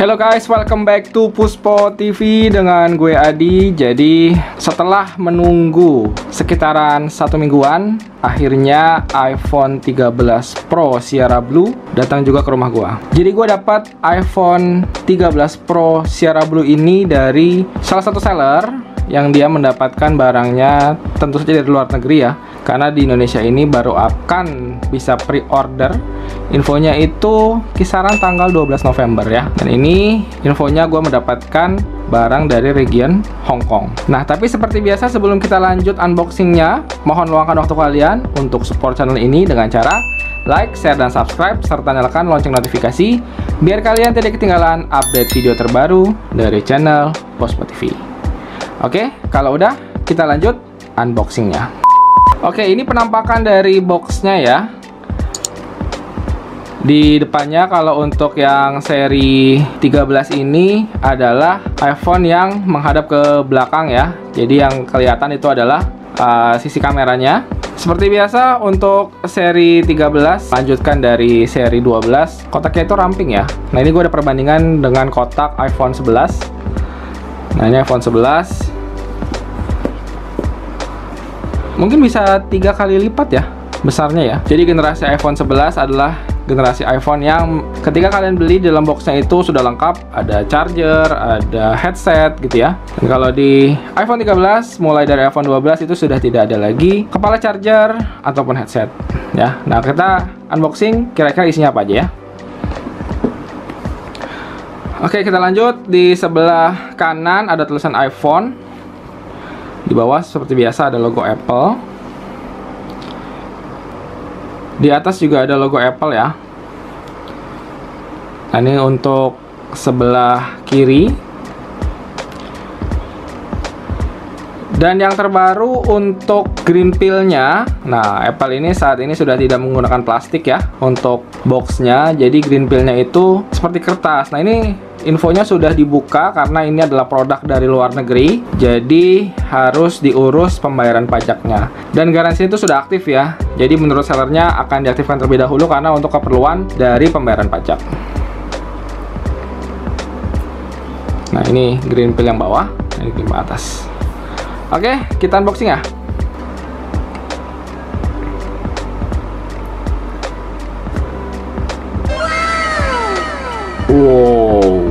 Hello guys, welcome back to Puspo TV dengan gue Adi. Jadi setelah menunggu sekitaran satu mingguan, akhirnya iPhone 13 Pro Sierra Blue datang juga ke rumah gue. Jadi gue dapat iPhone 13 Pro Sierra Blue ini dari salah satu seller yang dia mendapatkan barangnya tentu saja dari luar negeri ya karena di Indonesia ini baru akan bisa pre-order. Infonya itu kisaran tanggal 12 November ya. Dan ini infonya gue mendapatkan barang dari region Hong Kong. Nah tapi seperti biasa sebelum kita lanjut unboxingnya mohon luangkan waktu kalian untuk support channel ini dengan cara like, share, dan subscribe serta nyalakan lonceng notifikasi biar kalian tidak ketinggalan update video terbaru dari channel Pospo TV oke kalau udah kita lanjut unboxingnya Oke, ini penampakan dari boxnya ya. Di depannya kalau untuk yang seri 13 ini adalah iPhone yang menghadap ke belakang ya. Jadi yang kelihatan itu adalah uh, sisi kameranya. Seperti biasa untuk seri 13 lanjutkan dari seri 12 kotaknya itu ramping ya. Nah ini gue ada perbandingan dengan kotak iPhone 11. Nah ini iPhone 11 mungkin bisa tiga kali lipat ya besarnya ya. Jadi generasi iPhone 11 adalah generasi iPhone yang ketika kalian beli dalam boxnya itu sudah lengkap ada charger, ada headset gitu ya. Dan kalau di iPhone 13 mulai dari iPhone 12 itu sudah tidak ada lagi kepala charger ataupun headset ya. Nah kita unboxing kira-kira isinya apa aja ya. Oke kita lanjut. Di sebelah kanan ada tulisan iPhone di bawah seperti biasa ada logo Apple. Di atas juga ada logo Apple ya. Nah, ini untuk sebelah kiri. Dan yang terbaru untuk green pillnya, nah Apple ini saat ini sudah tidak menggunakan plastik ya untuk boxnya, jadi green pillnya itu seperti kertas. Nah ini infonya sudah dibuka karena ini adalah produk dari luar negeri. Jadi harus diurus pembayaran pajaknya. Dan garansi itu sudah aktif ya. Jadi menurut sellernya akan diaktifkan terlebih dahulu karena untuk keperluan dari pembayaran pajak. Nah ini green pill yang bawah ini green pill atas oke kita unboxing ya Wow.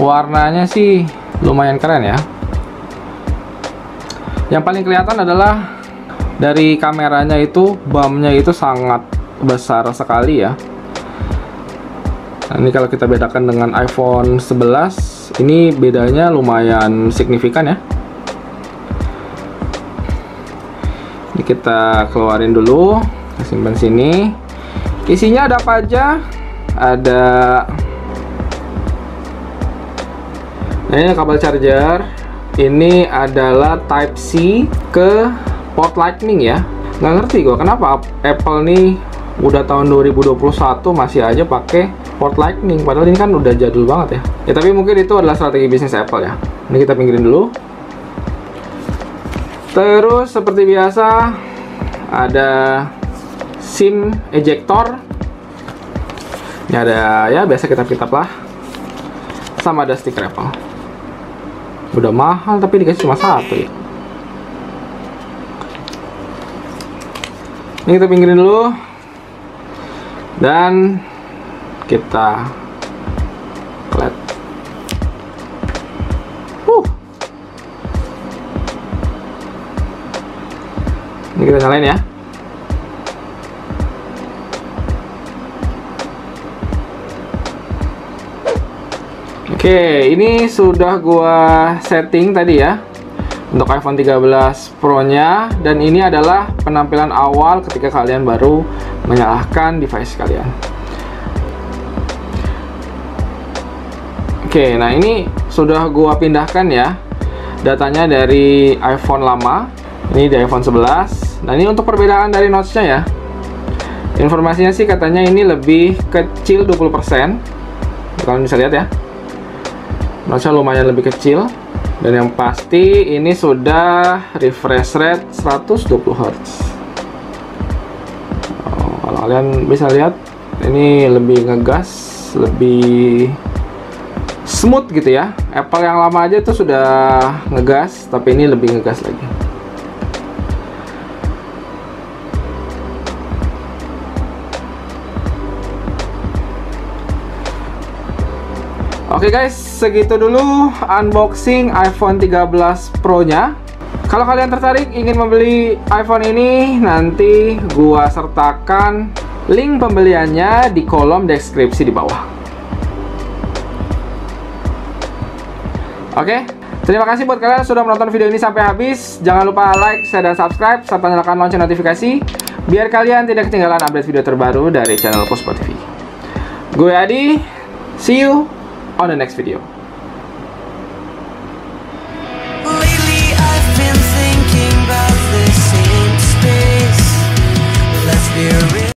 Warnanya sih lumayan keren ya. Yang paling kelihatan adalah dari kameranya itu bumnya itu sangat besar sekali ya. Nah, ini kalau kita bedakan dengan iPhone 11, ini bedanya lumayan signifikan ya. Ini kita keluarin dulu, simpan sini. Isinya ada apa aja? Ada ini kabel charger. Ini adalah Type C ke port Lightning ya. Nggak ngerti gua kenapa Apple nih udah tahun 2021 masih aja pakai port Lightning padahal ini kan udah jadul banget ya. Ya tapi mungkin itu adalah strategi bisnis Apple ya. Ini kita pinggirin dulu. Terus seperti biasa ada SIM ejector. Ini ada ya biasa kita kitab lah. Sama ada stiker Apple udah mahal tapi dikasih cuma satu ya ini kita pinggirin dulu dan kita klet uh. ini kita nyalain ya Oke, ini sudah gua setting tadi ya untuk iPhone 13 Pro-nya dan ini adalah penampilan awal ketika kalian baru menyalahkan device kalian. Oke, nah ini sudah gua pindahkan ya. Datanya dari iPhone lama. Ini di iPhone 11 nah ini untuk perbedaan dari notch-nya ya. Informasinya sih katanya ini lebih kecil 20% kalian bisa lihat ya. Notch lumayan lebih kecil. Dan yang pasti ini sudah refresh rate 120 Hz kalau kalian bisa lihat ini lebih ngegas lebih smooth gitu ya Apple yang lama aja tuh sudah ngegas tapi ini lebih ngegas lagi Oke okay guys, segitu dulu unboxing iPhone 13 Pro-nya. Kalau kalian tertarik ingin membeli iPhone ini, nanti gua sertakan link pembeliannya di kolom deskripsi di bawah. Oke, okay? terima kasih buat kalian sudah menonton video ini sampai habis. Jangan lupa like, share, dan subscribe, serta nyalakan lonceng notifikasi, biar kalian tidak ketinggalan update video terbaru dari channel Pospo TV. Gue Adi, see you on the next video.